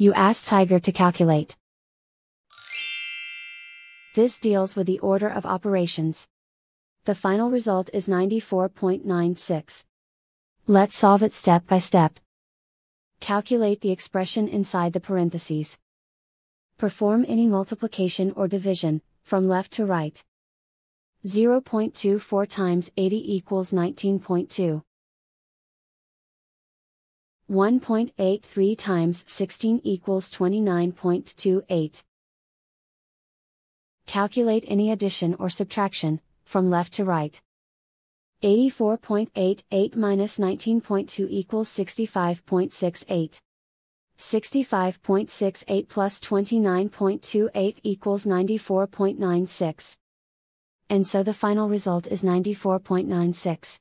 You ask Tiger to calculate. This deals with the order of operations. The final result is 94.96. Let's solve it step by step. Calculate the expression inside the parentheses. Perform any multiplication or division, from left to right. 0.24 times 80 equals 19.2. 1.83 times 16 equals 29.28. Calculate any addition or subtraction, from left to right. 84.88 minus 19.2 equals 65.68. 65.68 plus 29.28 equals 94.96. And so the final result is 94.96.